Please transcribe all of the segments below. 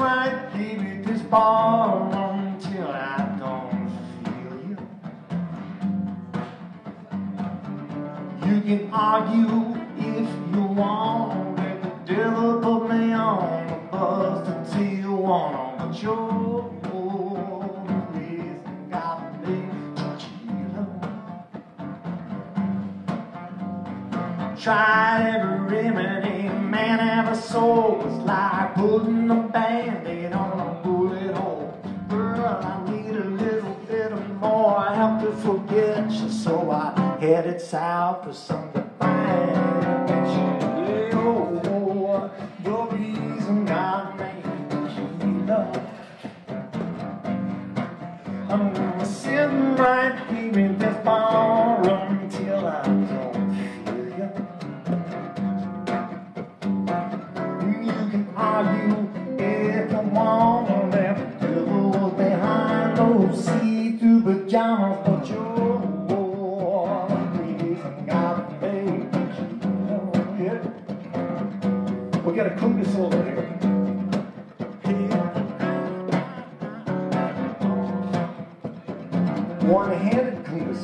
might give at this bar until I don't feel you. You can argue if you want, and the devil put me on the bus until you want on the show. Tried every remedy soul was like putting a band-aid on a bullet hole. Girl, I need a little bit of more I help to forget you, so I headed south for some Got a conga solo here. One-handed conga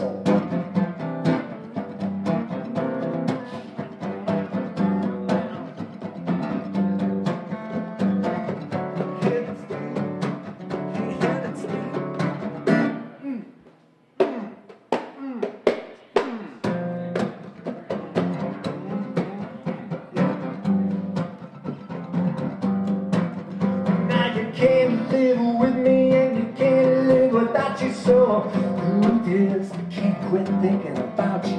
So who this? Can't quit thinking about you.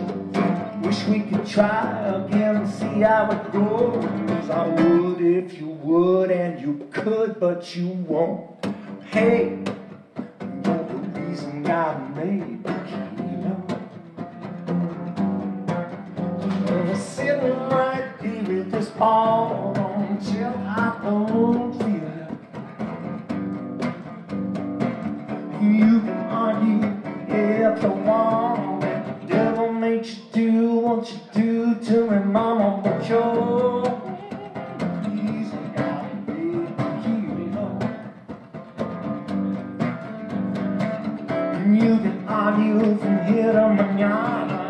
Wish we could try again and see how it goes. I would if you would and you could, but you won't. Hey, you're the reason I made. I'm sitting right here with this all until I don't feel. You want. The devil makes you do what you do to me, mama, but you're got me tequila. You can argue from here to manana.